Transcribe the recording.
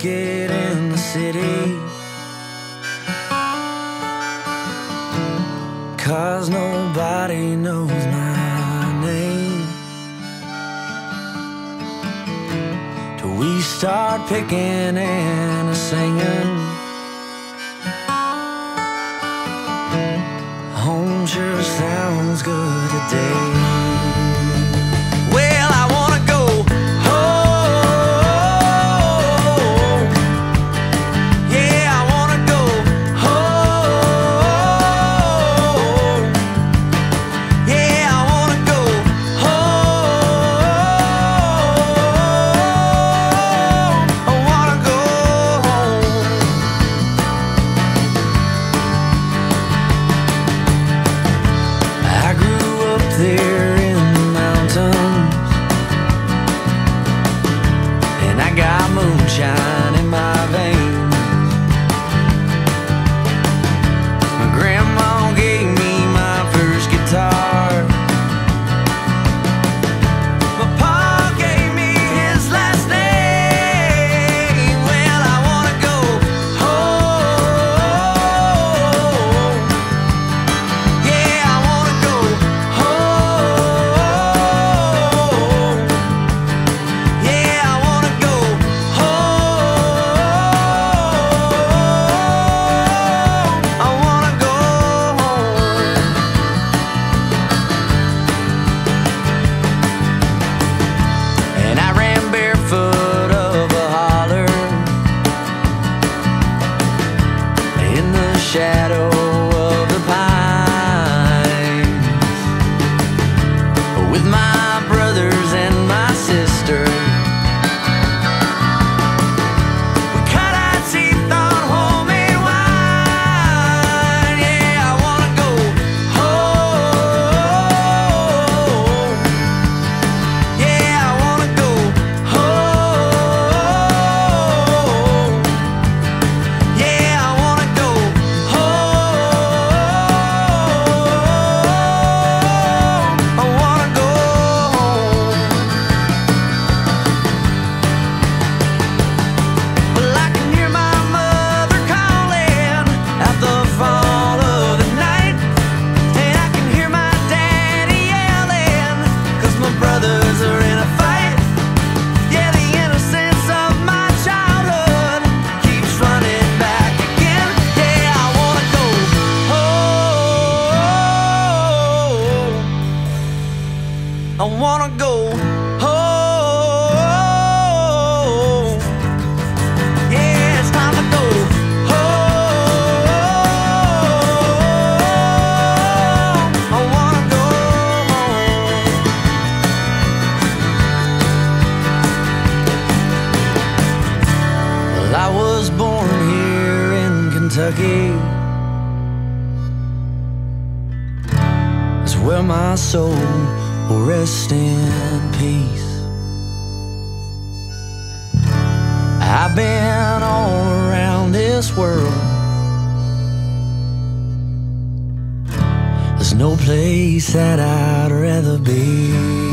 get in the city. Cause nobody knows my name. Till we start picking and singing. Home sure sounds good today. moonshine. I wanna go home. Yeah, it's time to go home. I wanna go home. Well, I was born here in Kentucky. where my soul rest in peace. I've been all around this world. There's no place that I'd rather be.